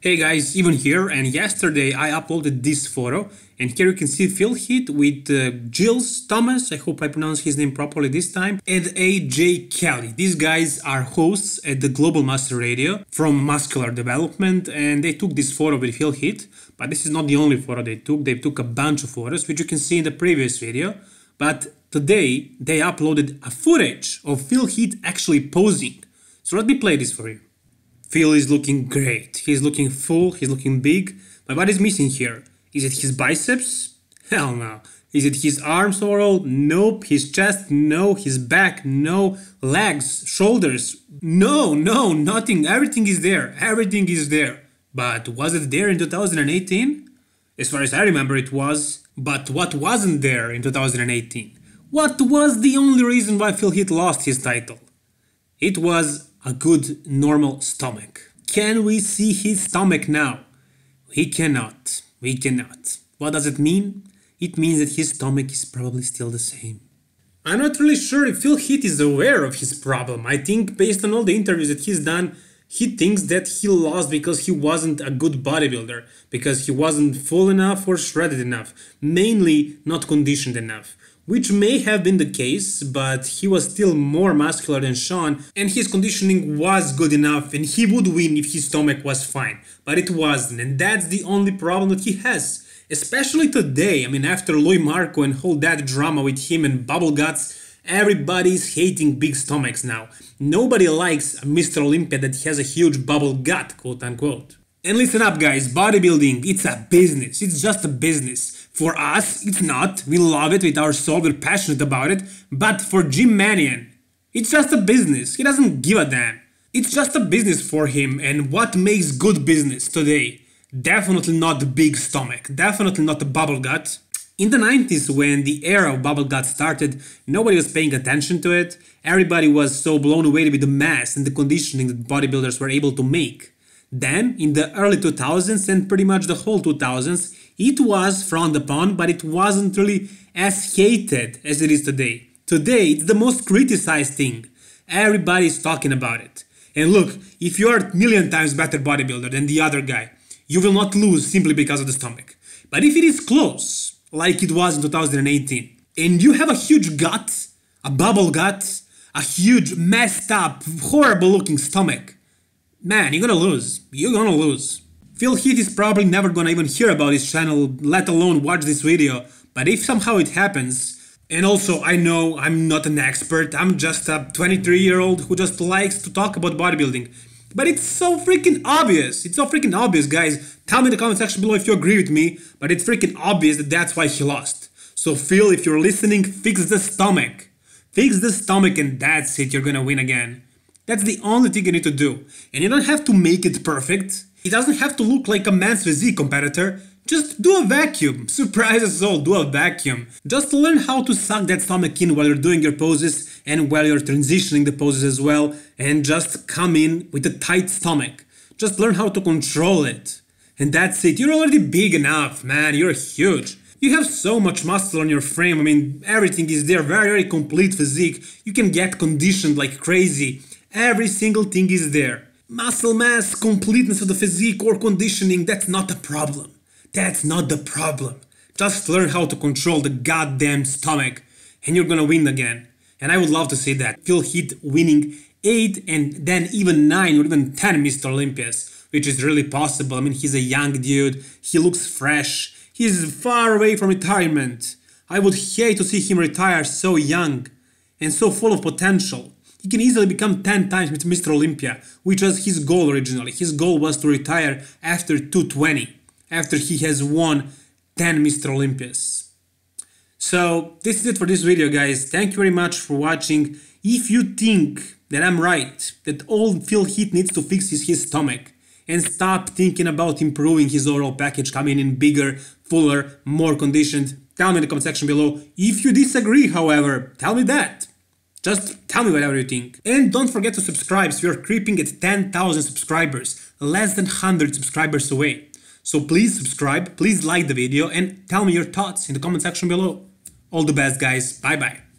Hey guys, Ivan here and yesterday I uploaded this photo and here you can see Phil Heath with uh, Giles Thomas, I hope I pronounced his name properly this time, and AJ Kelly. These guys are hosts at the Global Master Radio from Muscular Development and they took this photo with Phil Heath, but this is not the only photo they took, they took a bunch of photos which you can see in the previous video, but today they uploaded a footage of Phil Heath actually posing. So let me play this for you. Phil is looking great. He's looking full, he's looking big. But what is missing here? Is it his biceps? Hell no. Is it his arms overall? Nope. His chest? No. His back? No. Legs? Shoulders? No, no, nothing. Everything is there. Everything is there. But was it there in 2018? As far as I remember, it was. But what wasn't there in 2018? What was the only reason why Phil Heath lost his title? It was a good normal stomach. Can we see his stomach now? We cannot. We cannot. What does it mean? It means that his stomach is probably still the same. I'm not really sure if Phil Heath is aware of his problem. I think based on all the interviews that he's done, he thinks that he lost because he wasn't a good bodybuilder, because he wasn't full enough or shredded enough, mainly not conditioned enough which may have been the case, but he was still more muscular than Shawn, and his conditioning was good enough, and he would win if his stomach was fine. But it wasn't, and that's the only problem that he has. Especially today, I mean, after Louis Marco and all that drama with him and Bubble Guts, everybody's hating big stomachs now. Nobody likes a Mr. Olympia that has a huge bubble gut, quote unquote. And listen up guys, bodybuilding, it's a business, it's just a business. For us, it's not, we love it with our soul, we're passionate about it, but for Jim Manion, it's just a business, he doesn't give a damn. It's just a business for him, and what makes good business today? Definitely not the big stomach, definitely not the bubble gut. In the 90s, when the era of bubble gut started, nobody was paying attention to it. Everybody was so blown away with the mass and the conditioning that bodybuilders were able to make. Then, in the early 2000s and pretty much the whole 2000s, it was frowned upon, but it wasn't really as hated as it is today. Today, it's the most criticized thing. Everybody's talking about it. And look, if you're a million times better bodybuilder than the other guy, you will not lose simply because of the stomach. But if it is close, like it was in 2018, and you have a huge gut, a bubble gut, a huge, messed up, horrible looking stomach, man, you're gonna lose. You're gonna lose. Phil Heath is probably never gonna even hear about his channel, let alone watch this video, but if somehow it happens, and also I know I'm not an expert, I'm just a 23 year old who just likes to talk about bodybuilding, but it's so freaking obvious, it's so freaking obvious guys, tell me in the comment section below if you agree with me, but it's freaking obvious that that's why he lost. So Phil, if you're listening, fix the stomach. Fix the stomach and that's it, you're gonna win again. That's the only thing you need to do. And you don't have to make it perfect. It doesn't have to look like a men's physique competitor. Just do a vacuum. Surprise us all, do a vacuum. Just learn how to suck that stomach in while you're doing your poses and while you're transitioning the poses as well. And just come in with a tight stomach. Just learn how to control it. And that's it. You're already big enough, man. You're huge. You have so much muscle on your frame. I mean, everything is there. Very, very complete physique. You can get conditioned like crazy. Every single thing is there. Muscle mass, completeness of the physique or conditioning, that's not the problem. That's not the problem. Just learn how to control the goddamn stomach and you're gonna win again. And I would love to see that. Phil Heath winning 8 and then even 9 or even 10 Mr. Olympias, which is really possible. I mean, he's a young dude, he looks fresh, he's far away from retirement. I would hate to see him retire so young and so full of potential. He can easily become 10 times Mr. Olympia, which was his goal originally. His goal was to retire after 220, after he has won 10 Mr. Olympias. So this is it for this video guys. Thank you very much for watching. If you think that I'm right, that all Phil Heath needs to fix is his stomach, and stop thinking about improving his overall package, coming in bigger, fuller, more conditioned, tell me in the comment section below. If you disagree, however, tell me that. Just tell me whatever you think. And don't forget to subscribe so you're creeping at 10,000 subscribers, less than 100 subscribers away. So please subscribe, please like the video and tell me your thoughts in the comment section below. All the best guys, bye bye.